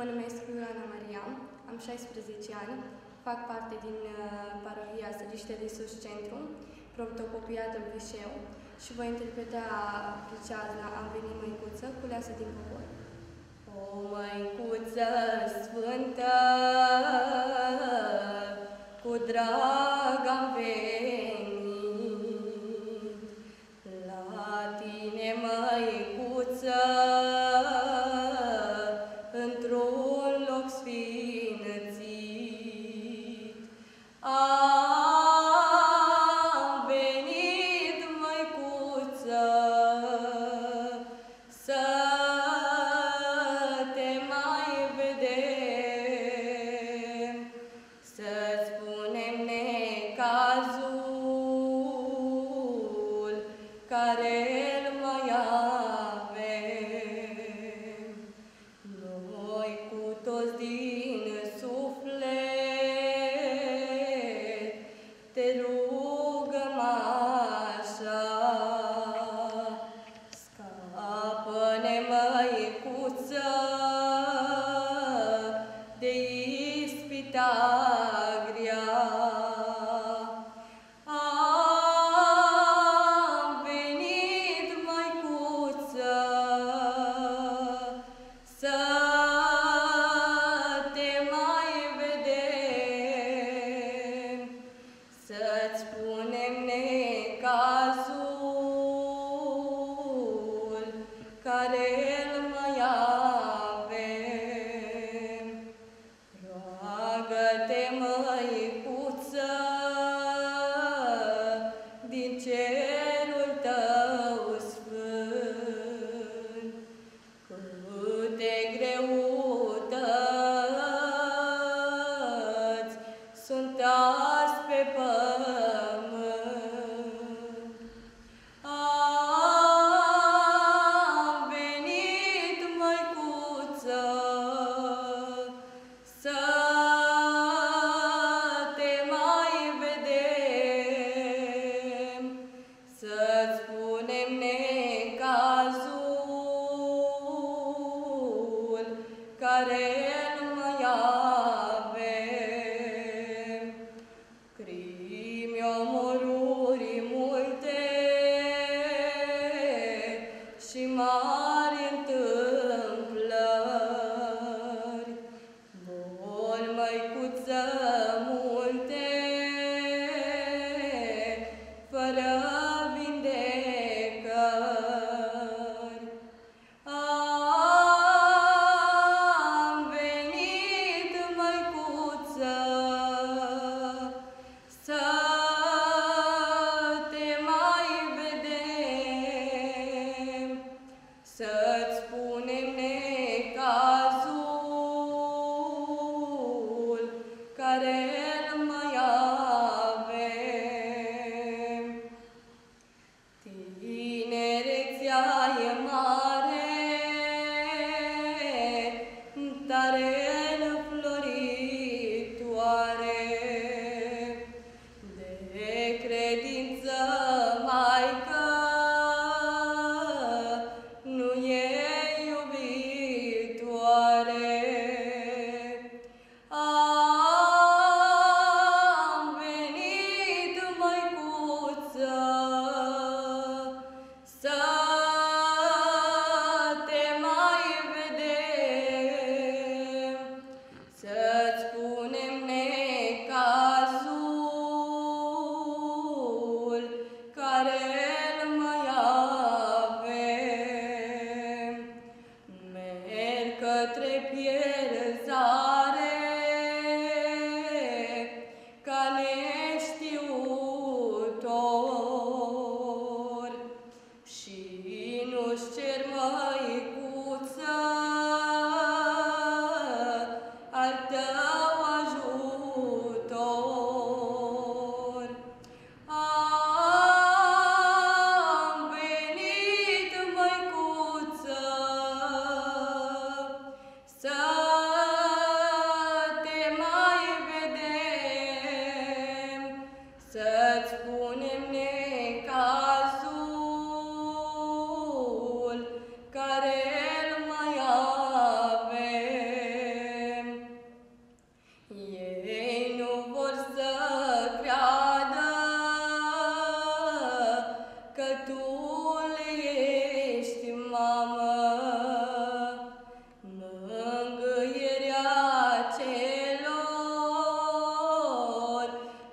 Mă numesc Ioana Maria, am 16 ani, fac parte din uh, parohia Săriște de Sus Centru, protocopiat în Vișeu și voi interpreta priceazna Am venit măicuță cu leasă din popor. O măicuță sfântă, care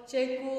坚果。